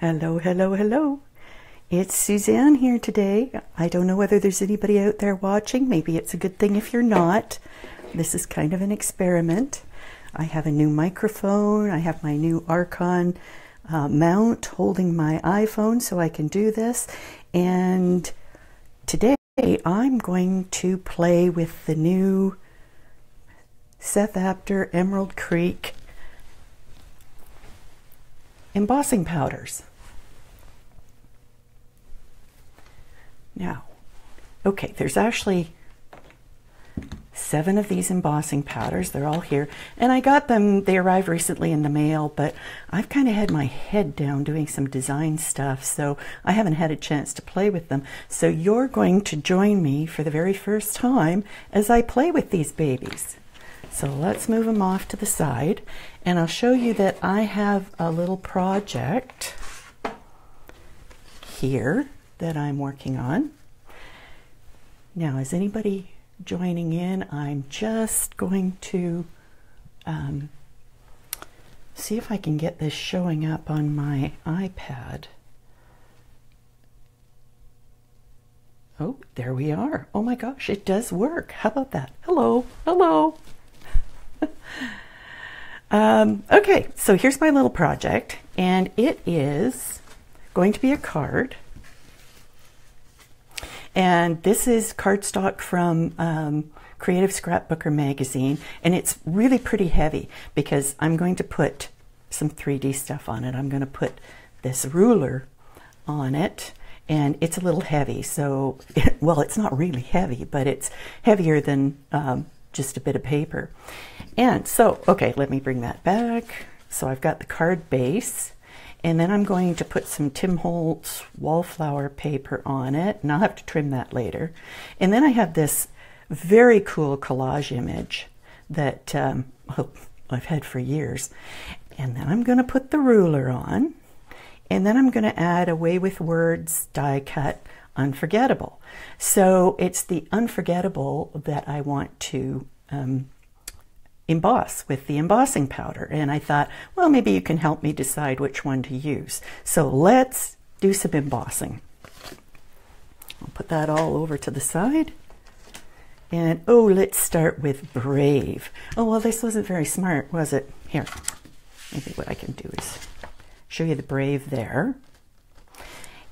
Hello, hello, hello. It's Suzanne here today. I don't know whether there's anybody out there watching. Maybe it's a good thing if you're not. This is kind of an experiment. I have a new microphone. I have my new Arkon uh, mount holding my iPhone so I can do this. And today I'm going to play with the new Seth Apter Emerald Creek embossing powders. Now, okay, there's actually seven of these embossing powders. They're all here. And I got them, they arrived recently in the mail, but I've kind of had my head down doing some design stuff, so I haven't had a chance to play with them. So you're going to join me for the very first time as I play with these babies. So let's move them off to the side, and I'll show you that I have a little project here that I'm working on. Now, is anybody joining in? I'm just going to um, see if I can get this showing up on my iPad. Oh, there we are. Oh my gosh, it does work. How about that? Hello, hello. um, okay, so here's my little project, and it is going to be a card. And this is cardstock from um, Creative Scrapbooker magazine, and it's really pretty heavy because I'm going to put some 3D stuff on it. I'm going to put this ruler on it, and it's a little heavy. So, well, it's not really heavy, but it's heavier than um, just a bit of paper. And so, okay, let me bring that back. So I've got the card base. And then I'm going to put some Tim Holtz wallflower paper on it, and I'll have to trim that later. And then I have this very cool collage image that um, I've had for years. And then I'm going to put the ruler on, and then I'm going to add A Way with Words die cut unforgettable. So it's the unforgettable that I want to um, emboss with the embossing powder. And I thought, well, maybe you can help me decide which one to use. So let's do some embossing. I'll put that all over to the side. And oh, let's start with Brave. Oh, well, this wasn't very smart, was it? Here, maybe what I can do is show you the Brave there.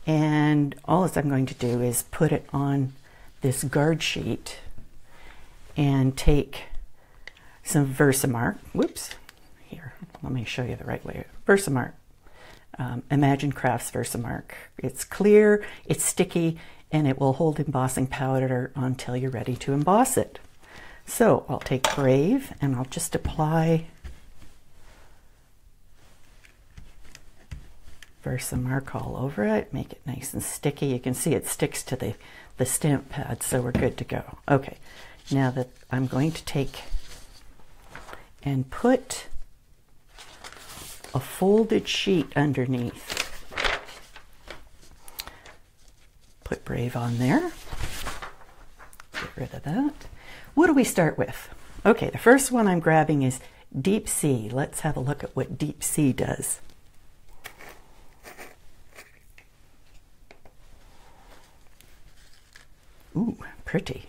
And all I'm going to do is put it on this guard sheet and take some Versamark. Whoops. Here, let me show you the right way. Versamark. Um, Imagine Crafts Versamark. It's clear, it's sticky, and it will hold embossing powder until you're ready to emboss it. So I'll take Brave and I'll just apply Versamark all over it, make it nice and sticky. You can see it sticks to the, the stamp pad, so we're good to go. Okay, now that I'm going to take and put a folded sheet underneath. Put Brave on there. Get rid of that. What do we start with? Okay, the first one I'm grabbing is Deep Sea. Let's have a look at what Deep Sea does. Ooh, pretty.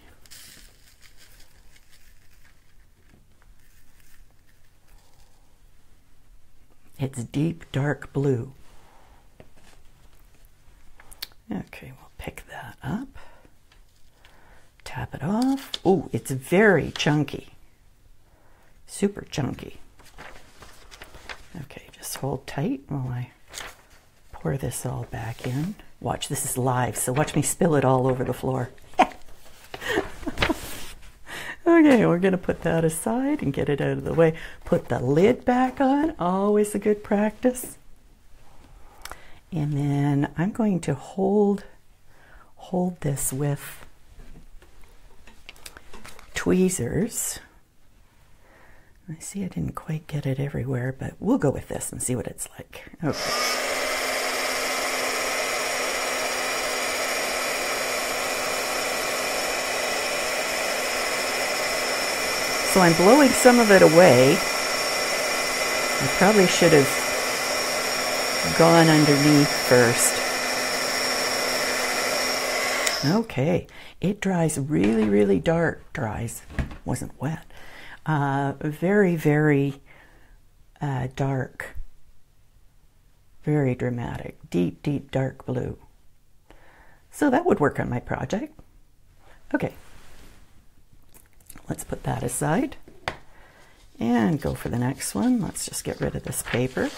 It's deep dark blue. Okay, we'll pick that up. Tap it off. Oh, it's very chunky. Super chunky. Okay, just hold tight while I pour this all back in. Watch, this is live, so watch me spill it all over the floor. Okay, we're going to put that aside and get it out of the way. Put the lid back on, always a good practice. And then I'm going to hold hold this with tweezers. I see I didn't quite get it everywhere, but we'll go with this and see what it's like. Okay. So I'm blowing some of it away. I probably should have gone underneath first. Okay, it dries really, really dark. Dries, wasn't wet. Uh, very, very uh, dark. Very dramatic. Deep, deep dark blue. So that would work on my project. Okay, let's put that aside and go for the next one. Let's just get rid of this paper.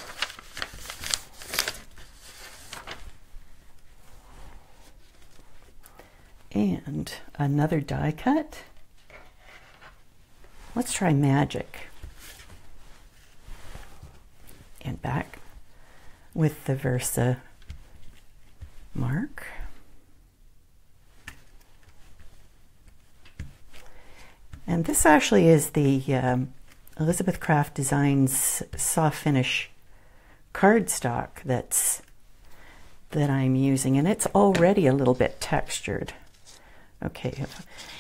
And another die cut. Let's try magic. And back with the Versa mark. And this actually is the um, Elizabeth Craft Designs soft finish cardstock that's that I'm using, and it's already a little bit textured. Okay,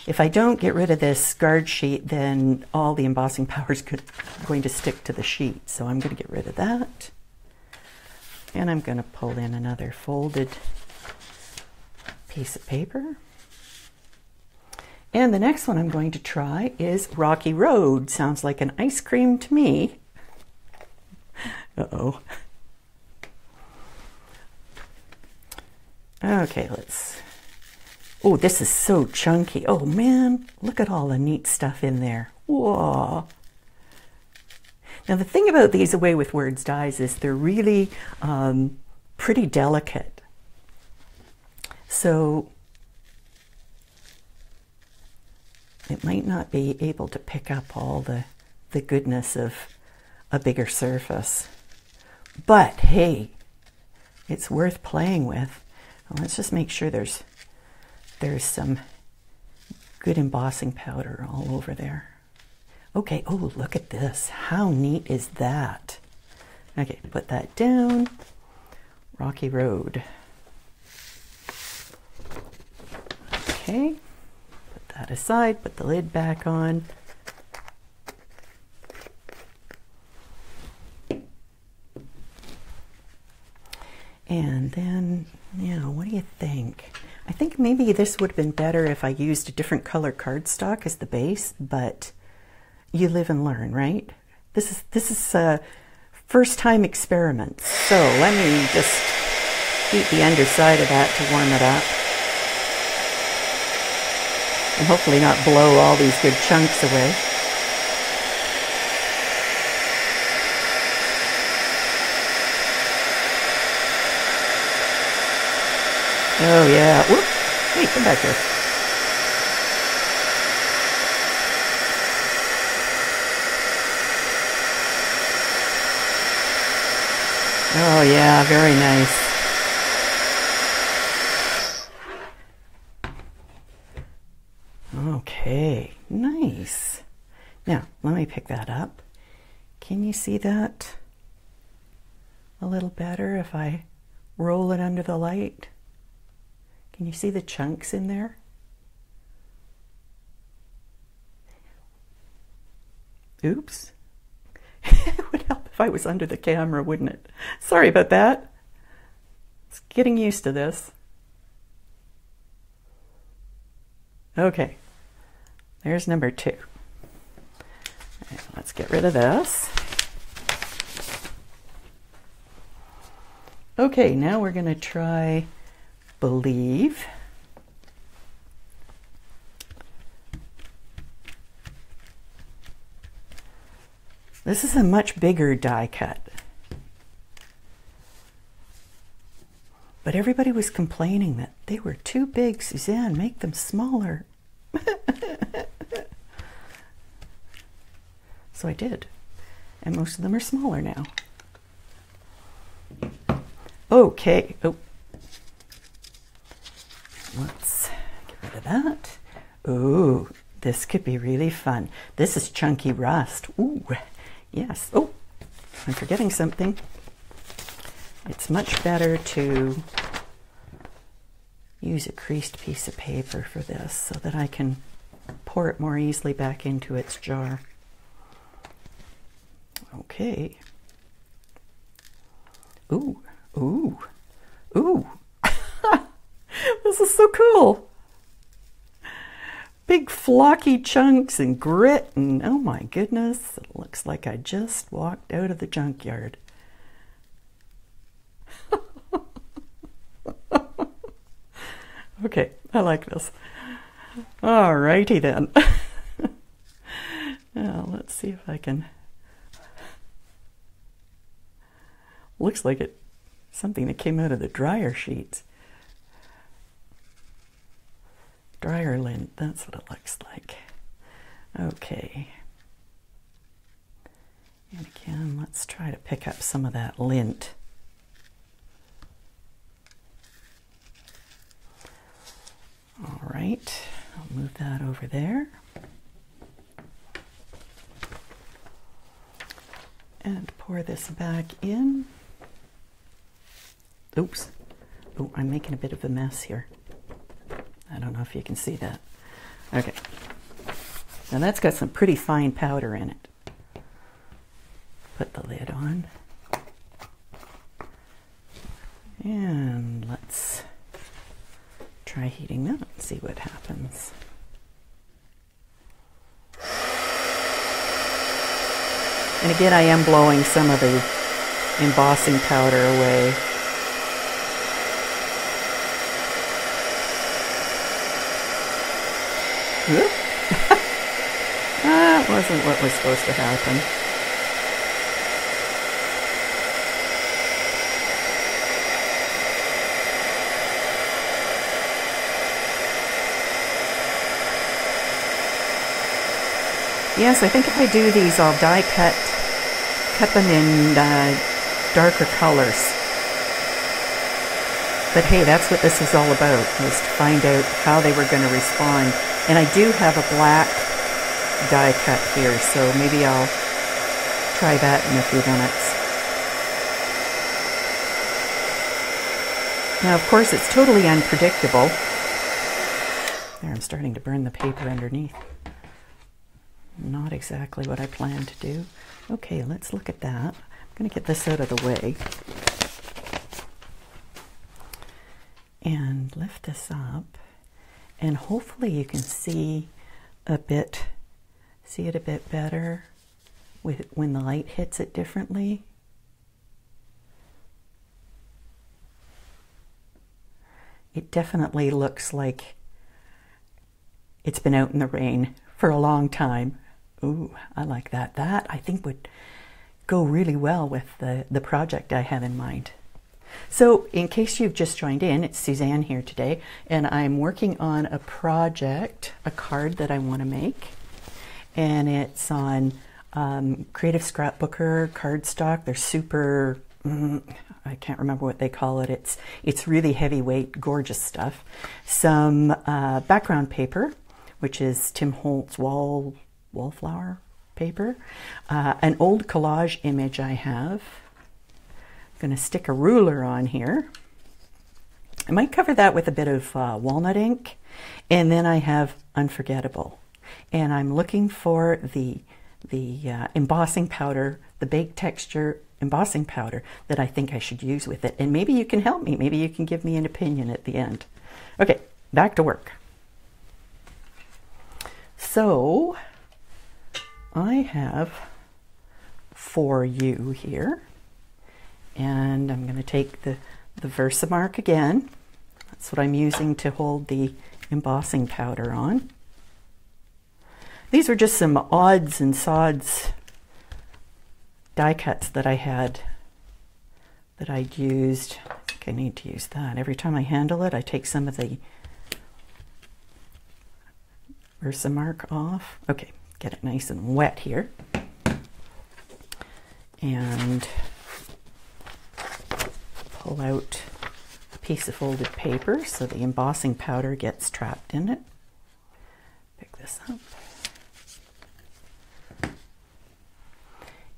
if, I don't get rid of this guard sheet, then all the embossing power is going to stick to the sheet. So I'm going to get rid of that. And I'm going to pull in another folded piece of paper. And the next one I'm going to try is Rocky Road. Sounds like an ice cream to me. Uh-oh. Okay, let's... Oh, this is so chunky. Oh, man, look at all the neat stuff in there. Whoa. Now, the thing about these A Way with Words dies is they're really um, pretty delicate. So it might not be able to pick up all the, the goodness of a bigger surface. But hey, it's worth playing with. Let's just make sure there's there's some good embossing powder all over there. Okay, oh, look at this. How neat is that? Okay, put that down. Rocky Road. Okay, that aside, put the lid back on. And then, you know, what do you think? I think maybe this would have been better if I used a different color cardstock as the base, but you live and learn, right? This is this is a first time experiment. So let me just heat the underside of that to warm it up. And hopefully not blow all these good chunks away. Oh yeah. Whoop. Hey, come back here. Oh yeah, very nice. Okay, nice. Now, let me pick that up. Can you see that a little better if I roll it under the light? Can you see the chunks in there? Oops. it would help if I was under the camera, wouldn't it? Sorry about that. It's getting used to this. Okay, there's number two. Let's get rid of this. Okay, now we're going to try believe. This is a much bigger die cut. But everybody was complaining that they were too big. Suzanne, make them smaller. so I did. And most of them are smaller now. Okay. Oh, Let's get rid of that. Ooh, this could be really fun. This is chunky rust. Ooh, yes. Oh, I'm forgetting something. It's much better to use a creased piece of paper for this so that I can pour it more easily back into its jar. Okay. Ooh, Ooh, ooh, this is so cool. Big flocky chunks and grit, and oh my goodness, it looks like I just walked out of the junkyard. okay, I like this. All righty then. now let's see if I can. Looks like it something that came out of the dryer sheets. Dryer lint, that's what it looks like. Okay. And again, let's try to pick up some of that lint. All right, I'll move that over there. And pour this back in. Oops. Oh, I'm making a bit of a mess here. I don't know if you can see that. Okay. Now that's got some pretty fine powder in it. Put the lid on. And let's try heating that and see what happens. And again, I am blowing some of the embossing powder away. that wasn't what was supposed to happen. Yes, I think if I do these, I'll die cut, cut them in uh, darker colors. But hey, that's what this is all about, was to find out how they were going to respond. And I do have a black die cut here, so maybe I'll try that in a few minutes. Now, of course, it's totally unpredictable. There, I'm starting to burn the paper underneath. Not exactly what I planned to do. Okay, let's look at that. I'm going to get this out of the way. And lift this up. And hopefully you can see a bit, see it a bit better with when the light hits it differently. It definitely looks like it's been out in the rain for a long time. Ooh, I like that. That I think would go really well with the, the project I have in mind. So, in case you've just joined in, it's Suzanne here today, and I'm working on a project, a card that I want to make, and it's on um, Creative Scrapbooker cardstock. They're super. Mm, I can't remember what they call it. It's it's really heavyweight, gorgeous stuff. Some uh, background paper, which is Tim Holtz wall wallflower paper. Uh, an old collage image I have. I'm going to stick a ruler on here. I might cover that with a bit of uh, walnut ink. And then I have Unforgettable. And I'm looking for the, the uh, embossing powder, the baked texture embossing powder that I think I should use with it. And maybe you can help me. Maybe you can give me an opinion at the end. Okay, back to work. So, I have for you here, and I'm going to take the, the Versamark again. That's what I'm using to hold the embossing powder on. These are just some odds and sods die cuts that I had that I'd used. I think I need to use that. Every time I handle it, I take some of the Versamark off. Okay, get it nice and wet here. And pull out a piece of folded paper so the embossing powder gets trapped in it. Pick this up.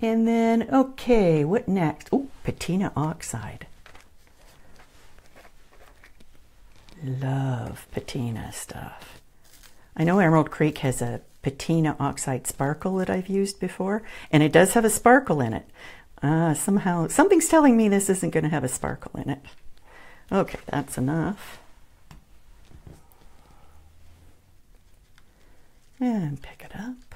And then, okay, what next? Oh, patina oxide. Love patina stuff. I know Emerald Creek has a patina oxide sparkle that I've used before, and it does have a sparkle in it. Uh, somehow, something's telling me this isn't going to have a sparkle in it. Okay, that's enough. And pick it up.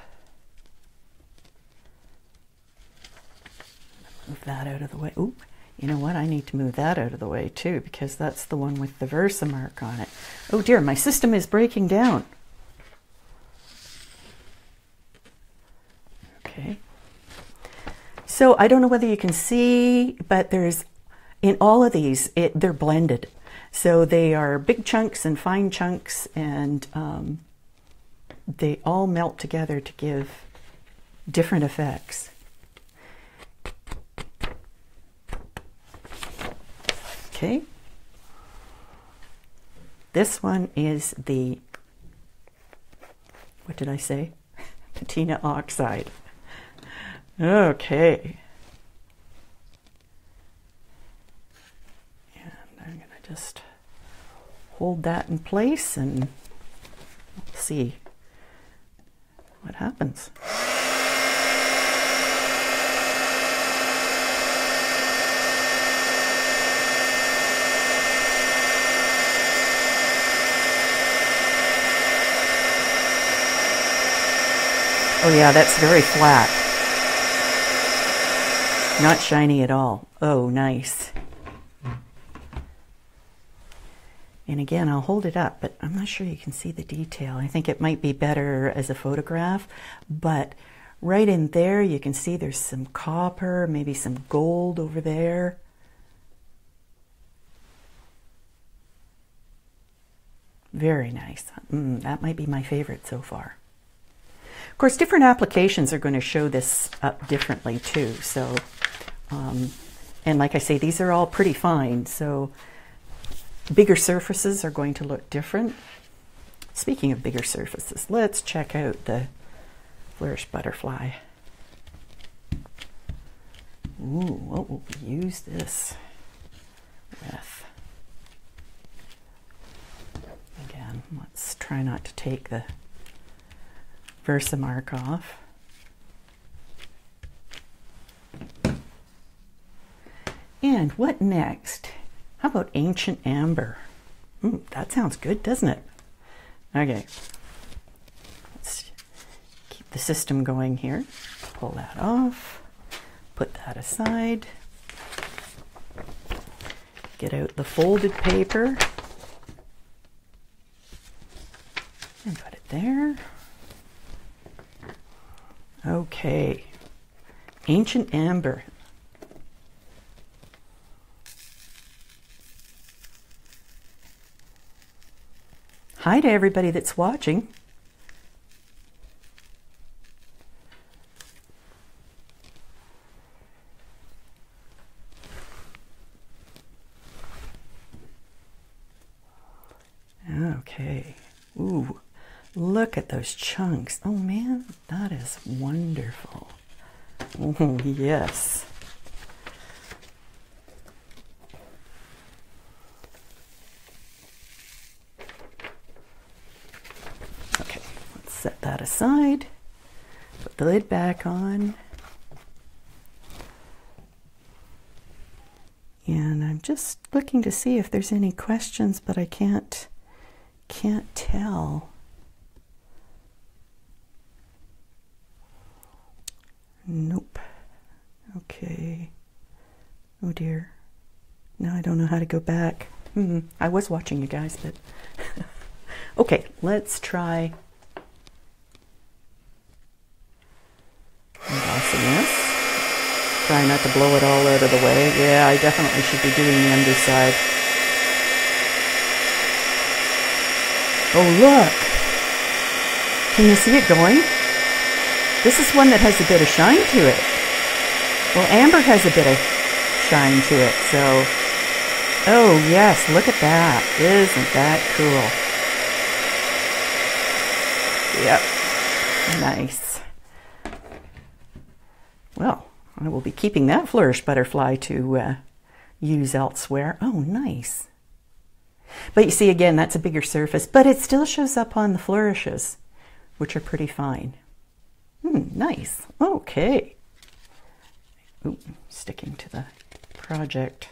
Move that out of the way. Ooh, you know what? I need to move that out of the way too because that's the one with the Versamark on it. Oh dear, my system is breaking down. Okay. So I don't know whether you can see, but there's in all of these, it, they're blended. So they are big chunks and fine chunks, and um, they all melt together to give different effects. Okay. This one is the, what did I say? Patina oxide. Okay. And I'm going to just hold that in place and see what happens. Oh yeah, that's very flat. Not shiny at all. Oh, nice. And again, I'll hold it up, but I'm not sure you can see the detail. I think it might be better as a photograph, but right in there you can see there's some copper, maybe some gold over there. Very nice. Mm, that might be my favorite so far. Of course, different applications are going to show this up differently too. So, um, and like I say, these are all pretty fine. So bigger surfaces are going to look different. Speaking of bigger surfaces, let's check out the Flourish Butterfly. Ooh, what will we use this with? Again, let's try not to take the Versamark off. And what next? How about ancient amber? Mm, that sounds good, doesn't it? Okay. Let's keep the system going here. Pull that off. Put that aside. Get out the folded paper. And put it there. Okay. Ancient amber. Hi to everybody that's watching. Okay. Ooh. Look at those chunks. Oh man, that is wonderful. Oh, yes. Okay, let's set that aside. Put the lid back on. And I'm just looking to see if there's any questions, but I can't can't tell. Nope. Okay. Oh dear. Now I don't know how to go back. Hmm. I was watching you guys, but. okay, let's try embossing. Try not to blow it all out of the way. Yeah, I definitely should be doing the underside. Oh, look! Can you see it going? This is one that has a bit of shine to it. Well, amber has a bit of shine to it, so... Oh, yes, look at that. Isn't that cool? Yep. Nice. Well, I will be keeping that flourish butterfly to uh, use elsewhere. Oh, nice. But you see, again, that's a bigger surface, but it still shows up on the flourishes, which are pretty fine. Hmm, nice. Okay. Ooh, sticking to the project.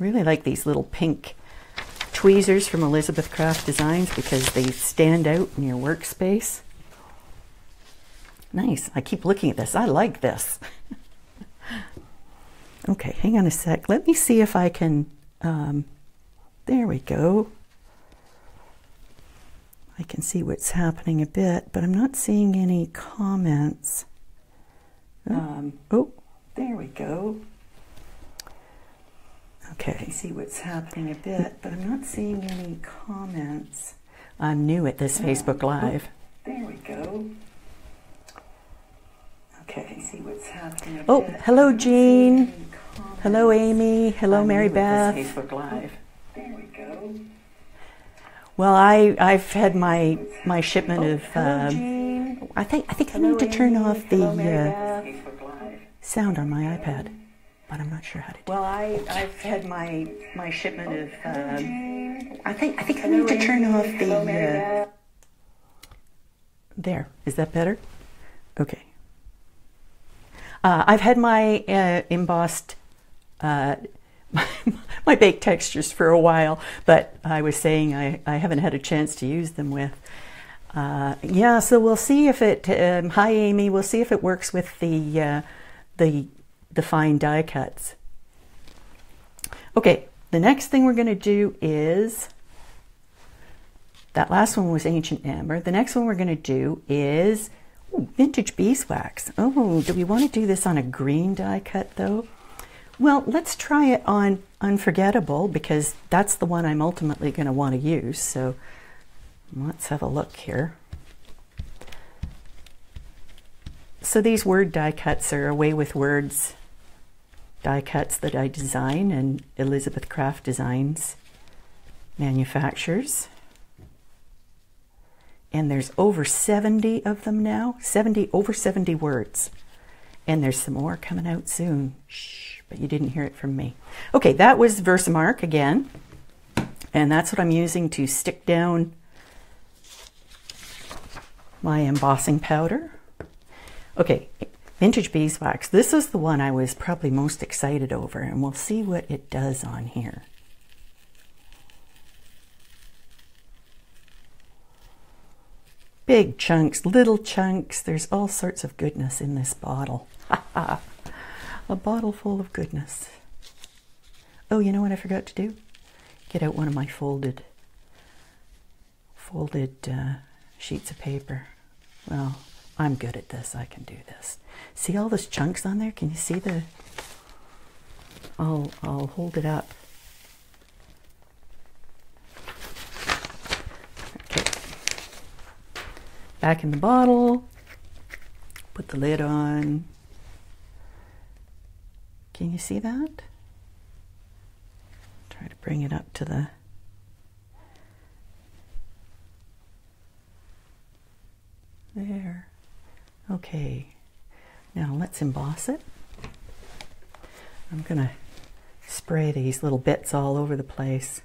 Really like these little pink tweezers from Elizabeth Craft Designs because they stand out in your workspace. Nice. I keep looking at this. I like this. okay, hang on a sec. Let me see if I can. Um, there we go. I can see what's happening a bit, but I'm not seeing any comments. Oh, um, oh there we go. Okay. I can see what's happening a bit, but I'm not seeing any comments. I'm new at this Facebook oh, Live. Oh, there we go. Okay, see what's happening. oh, bit. hello, Jean. Hello, Amy. Hello, I'm Mary Beth. Facebook Live. There we go. Well, I I've had my my shipment oh, of. Hello, um, I think I think hello, I need to turn off the uh, sound on my iPad but I'm not sure how to do Well, I, I've had my, my shipment of, um, I think, I think I need to turn off the, uh, there, is that better? Okay. Uh, I've had my uh, embossed, uh, my, baked textures for a while, but I was saying I, I haven't had a chance to use them with. Uh, yeah, so we'll see if it, um, hi Amy, we'll see if it works with the, uh, the the fine die cuts. Okay, the next thing we're going to do is, that last one was Ancient Amber. The next one we're going to do is ooh, Vintage Beeswax. Oh, do we want to do this on a green die cut though? Well, let's try it on Unforgettable because that's the one I'm ultimately going to want to use. So let's have a look here. So these word die cuts are away with words die cuts that I design and Elizabeth Craft Designs manufactures. And there's over 70 of them now, 70 over 70 words. And there's some more coming out soon. Shh, but you didn't hear it from me. Okay, that was Versamark again. And that's what I'm using to stick down my embossing powder. Okay, Vintage beeswax. This is the one I was probably most excited over, and we'll see what it does on here. Big chunks, little chunks. There's all sorts of goodness in this bottle. A bottle full of goodness. Oh, you know what I forgot to do? Get out one of my folded, folded uh, sheets of paper. Well, I'm good at this. I can do this. See all those chunks on there? Can you see the... I'll, I'll hold it up. Okay. Back in the bottle. Put the lid on. Can you see that? Try to bring it up to the... There. Okay, now let's emboss it. I'm going to spray these little bits all over the place.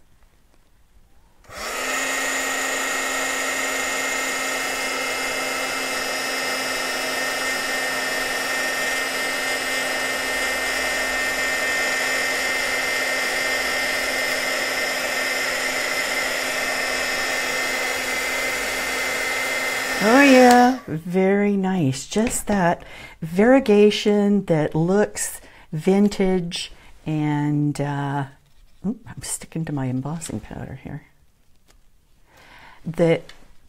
Oh yeah, very nice. Just that variegation that looks vintage and uh, I'm sticking to my embossing powder here. That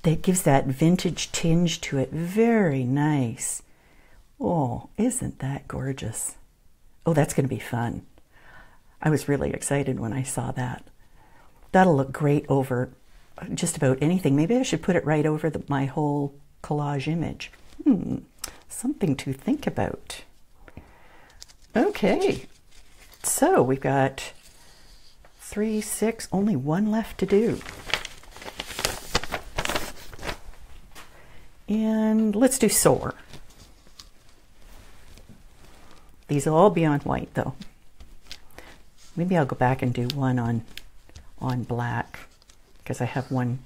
that gives that vintage tinge to it. Very nice. Oh, isn't that gorgeous? Oh, that's going to be fun. I was really excited when I saw that. That'll look great over just about anything. Maybe I should put it right over the, my whole collage image. Hmm, something to think about. Okay, so we've got three, six, only one left to do. And let's do soar. These will all be on white though. Maybe I'll go back and do one on on black because I have one,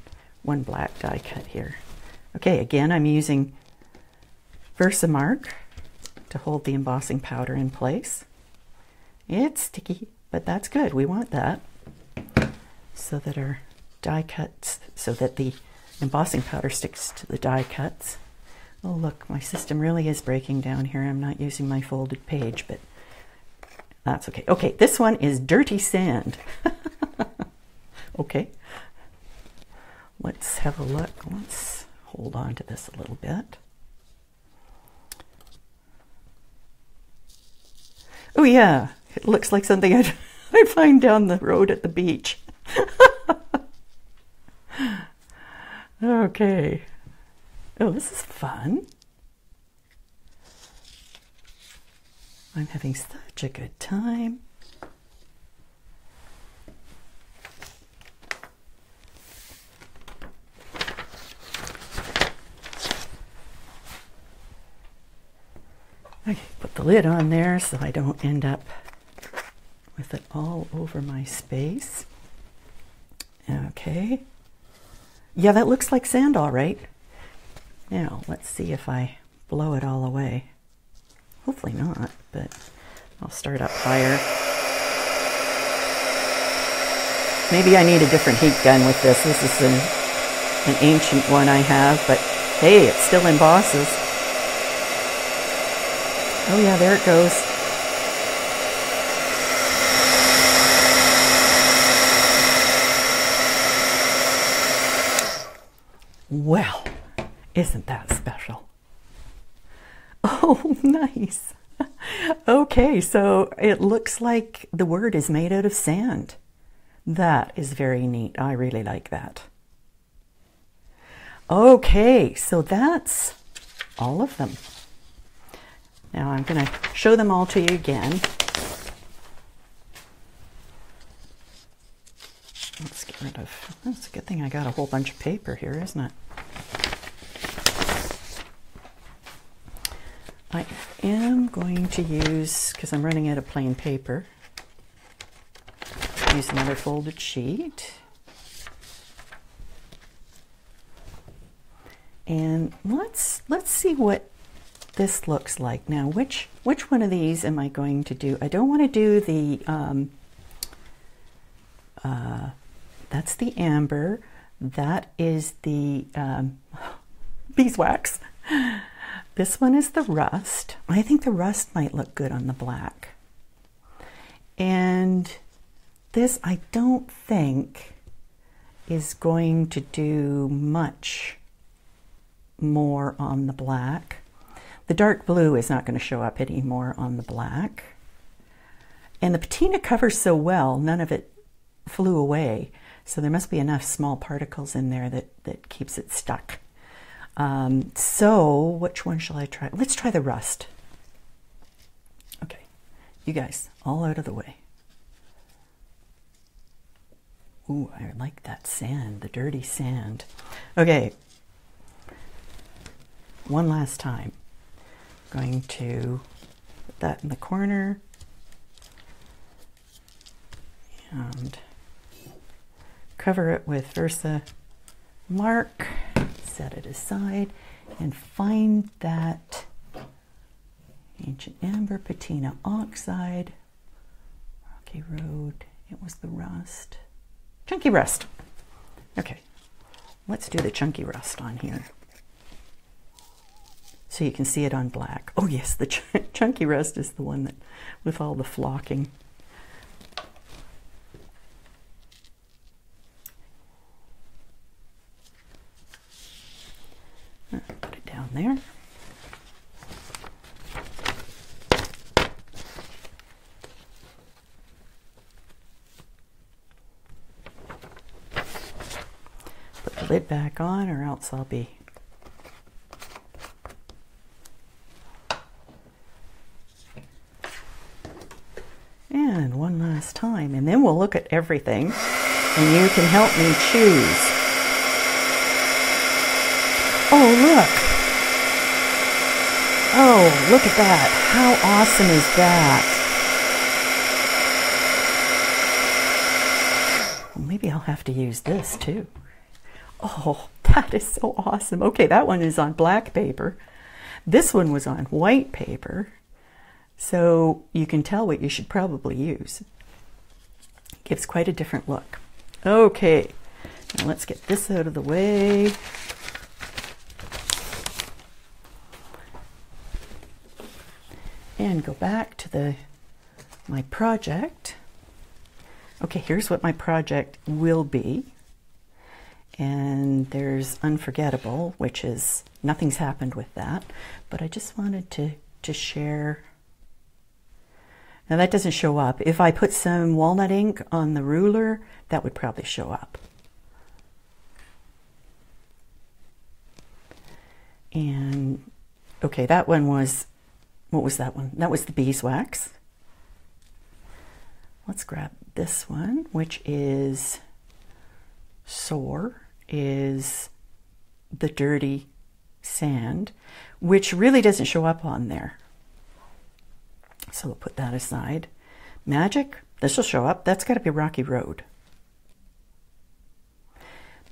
one black die cut here. Okay, again, I'm using Versamark to hold the embossing powder in place. It's sticky, but that's good. We want that so that our die cuts, so that the embossing powder sticks to the die cuts. Oh, look, my system really is breaking down here. I'm not using my folded page, but that's okay. Okay, this one is dirty sand. okay. Let's have a look. Let's hold on to this a little bit. Oh, yeah, it looks like something I'd, I'd find down the road at the beach. okay. Oh, this is fun. I'm having such a good time. I put the lid on there so I don't end up with it all over my space. Okay. Yeah, that looks like sand all right. Now, let's see if I blow it all away. Hopefully not, but I'll start up higher. Maybe I need a different heat gun with this. This is an, an ancient one I have, but hey, it still embosses. Oh yeah, there it goes. Well, isn't that special? Oh, nice. Okay, so it looks like the word is made out of sand. That is very neat. I really like that. Okay, so that's all of them. Now I'm going to show them all to you again. Let's get rid of, that's a good thing I got a whole bunch of paper here, isn't it? I am going to use, because I'm running out of plain paper, use another folded sheet. And let's let's see what this looks like. Now, which which one of these am I going to do? I don't want to do the um, uh, that's the amber. That is the um, beeswax. This one is the rust. I think the rust might look good on the black. And this I don't think is going to do much more on the black. The dark blue is not going to show up anymore on the black. And the patina covers so well, none of it flew away. So there must be enough small particles in there that, that keeps it stuck. Um, so, which one shall I try? Let's try the rust. Okay, you guys, all out of the way. Ooh, I like that sand, the dirty sand. Okay, one last time. Going to put that in the corner. And cover it with Versa Mark set it aside and find that ancient amber patina oxide. Rocky road it was the rust. Chunky rust. Okay let's do the chunky rust on here so you can see it on black oh yes the ch chunky rust is the one that with all the flocking Put it down there. Put the lid back on or else I'll be And one last time, and then we'll look at everything and you can help me choose. Oh, look. Oh, look at that. How awesome is that? Maybe I'll have to use this too. Oh, that is so awesome. Okay, that one is on black paper. This one was on white paper. So you can tell what you should probably use. Gives quite a different look. Okay, now let's get this out of the way. And go back to the my project. Okay, here's what my project will be. And there's Unforgettable, which is nothing's happened with that, but I just wanted to, to share. Now that doesn't show up. If I put some walnut ink on the ruler, that would probably show up. And okay, that one was, what was that one? That was the beeswax. Let's grab this one, which is Soar, is the dirty sand, which really doesn't show up on there. So we'll put that aside. Magic, this will show up. That's got to be Rocky Road.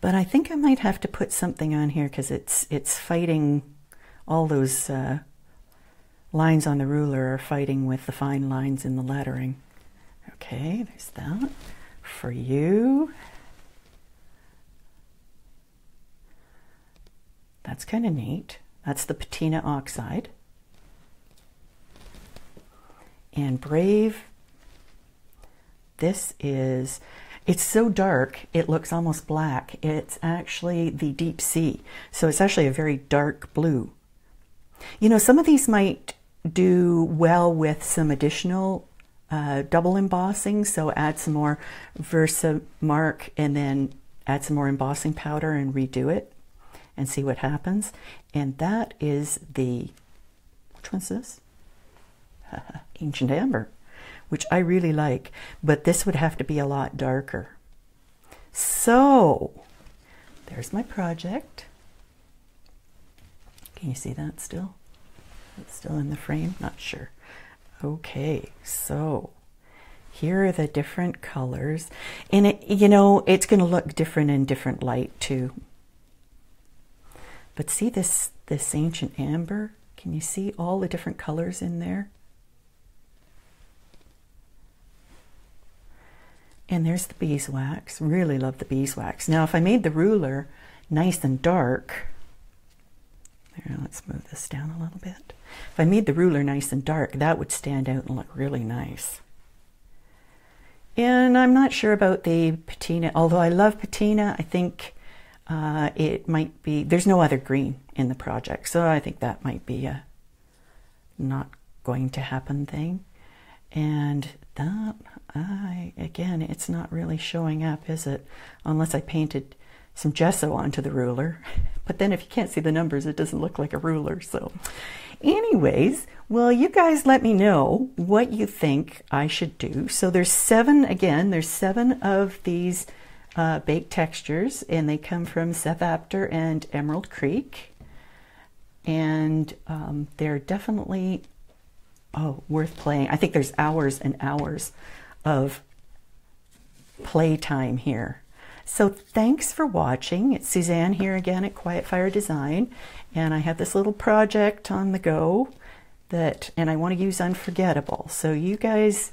But I think I might have to put something on here because it's it's fighting all those uh, lines on the ruler are fighting with the fine lines in the lettering. Okay, there's that for you. That's kind of neat. That's the patina oxide. And Brave, this is, it's so dark, it looks almost black. It's actually the deep sea. So it's actually a very dark blue. You know, some of these might do well with some additional uh, double embossing. So add some more Versamark and then add some more embossing powder and redo it and see what happens. And that is the, which one's this? Ancient Amber, which I really like, but this would have to be a lot darker. So there's my project. Can you see that still? It's still in the frame? Not sure. Okay, so here are the different colors. And it, you know, it's going to look different in different light too. But see this, this ancient amber? Can you see all the different colors in there? And there's the beeswax. Really love the beeswax. Now, if I made the ruler nice and dark, there, let's move this down a little bit. If I made the ruler nice and dark, that would stand out and look really nice. And I'm not sure about the patina, although I love patina, I think uh, it might be, there's no other green in the project, so I think that might be a not going to happen thing. And that, I, again, it's not really showing up, is it? Unless I painted some gesso onto the ruler. But then if you can't see the numbers, it doesn't look like a ruler. So anyways, well, you guys let me know what you think I should do. So there's seven, again, there's seven of these uh, baked textures, and they come from Seth Apter and Emerald Creek. And um, they're definitely, oh, worth playing. I think there's hours and hours of playtime here. So thanks for watching. It's Suzanne here again at Quietfire Design, and I have this little project on the go that, and I want to use Unforgettable. So you guys,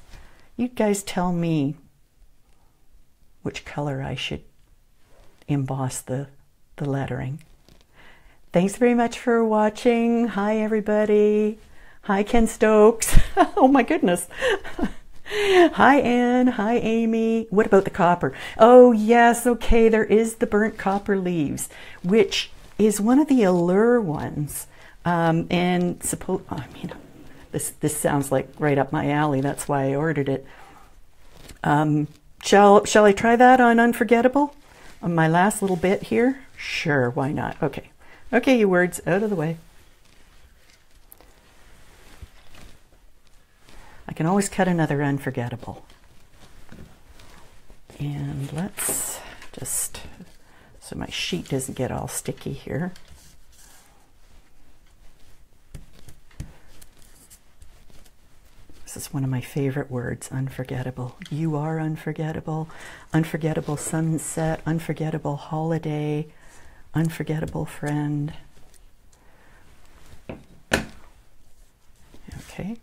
you guys tell me which color I should emboss the, the lettering. Thanks very much for watching. Hi, everybody. Hi, Ken Stokes. oh my goodness. Hi, Anne. Hi, Amy. What about the copper? Oh, yes. Okay, there is the burnt copper leaves, which is one of the allure ones. Um, and suppose, I mean, this this sounds like right up my alley. That's why I ordered it. Um, shall shall I try that on Unforgettable? On my last little bit here? Sure, why not? Okay, okay, you words out of the way. I can always cut another unforgettable. And let's just, so my sheet doesn't get all sticky here. This is one of my favorite words, unforgettable. You are unforgettable. Unforgettable sunset, unforgettable holiday, unforgettable friend. Okay.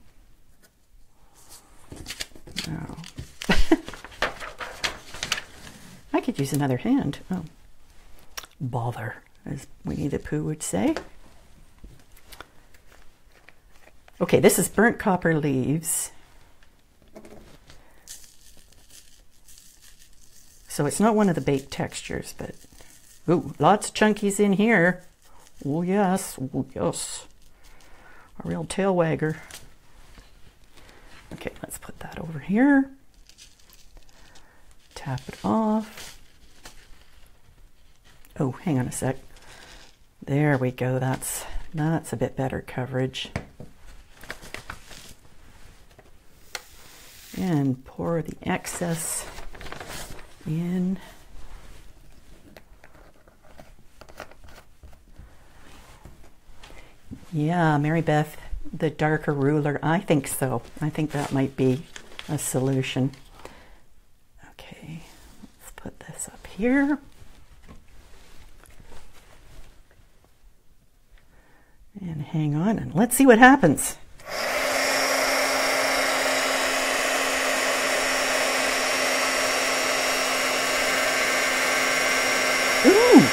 Oh, I could use another hand. Oh, bother, as Winnie the Pooh would say. Okay, this is burnt copper leaves. So it's not one of the baked textures, but ooh, lots of chunkies in here. Oh yes, oh yes. A real tail wagger here. Tap it off. Oh, hang on a sec. There we go. That's that's a bit better coverage. And pour the excess in. Yeah, Mary Beth, the darker ruler. I think so. I think that might be a solution. Okay, let's put this up here. And hang on and let's see what happens. Ooh!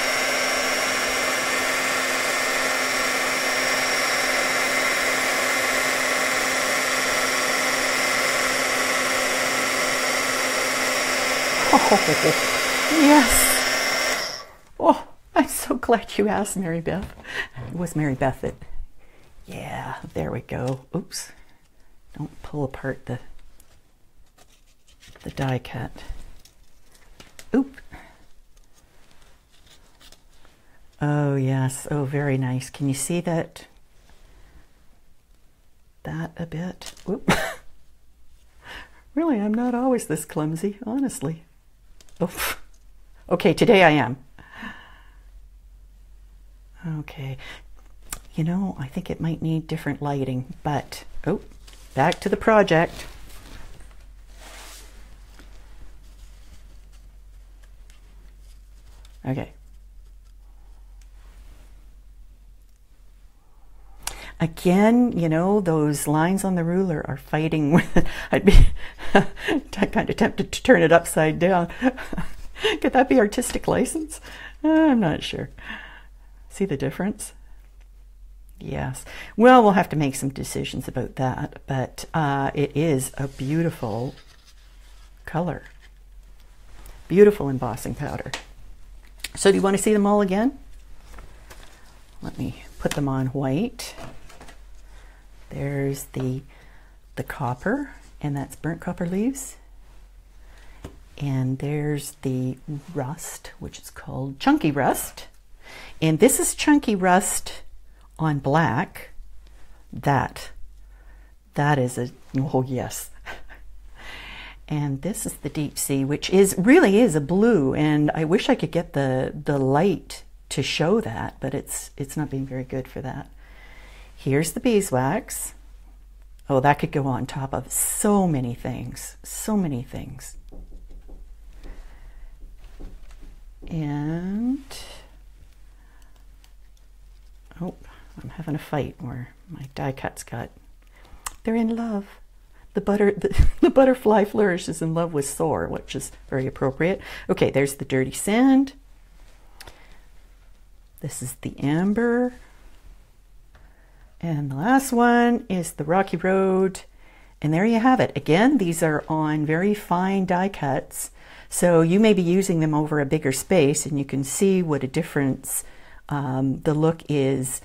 Oh, yes. Oh, I'm so glad you asked, Mary Beth. It was Mary Beth that. Yeah, there we go. Oops. Don't pull apart the the die cut. Oop. Oh, yes. Oh, very nice. Can you see that? That a bit? Oop. really, I'm not always this clumsy, honestly. Oh. Okay, today I am. Okay. You know, I think it might need different lighting, but oh, back to the project. Okay. Again, you know, those lines on the ruler are fighting with, I'd be kind of tempted to turn it upside down. Could that be artistic license? I'm not sure. See the difference? Yes. Well, we'll have to make some decisions about that, but uh, it is a beautiful color. Beautiful embossing powder. So do you want to see them all again? Let me put them on white. There's the, the copper, and that's burnt copper leaves. And there's the rust, which is called chunky rust. And this is chunky rust on black. That, that is a, oh yes. and this is the deep sea, which is really is a blue. And I wish I could get the, the light to show that, but it's, it's not being very good for that. Here's the beeswax. Oh, that could go on top of so many things, so many things. And, oh, I'm having a fight where my die cuts got, they're in love. The, butter, the, the butterfly flourishes in love with Soar, which is very appropriate. Okay, there's the dirty sand. This is the amber. And the last one is the Rocky Road. And there you have it. Again, these are on very fine die cuts. So you may be using them over a bigger space and you can see what a difference um, the look is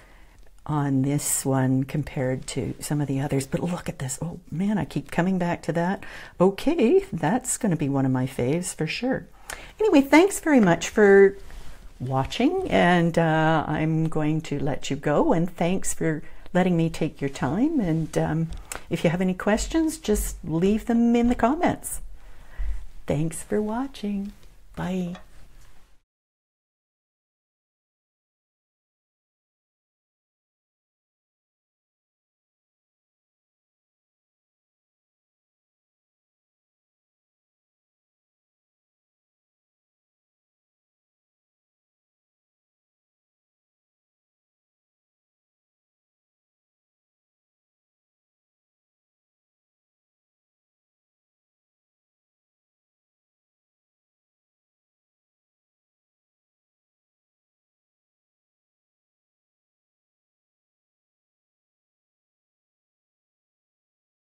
on this one compared to some of the others. But look at this. Oh man, I keep coming back to that. Okay, that's going to be one of my faves for sure. Anyway, thanks very much for watching and uh, I'm going to let you go and thanks for letting me take your time. And um, if you have any questions, just leave them in the comments. Thanks for watching. Bye.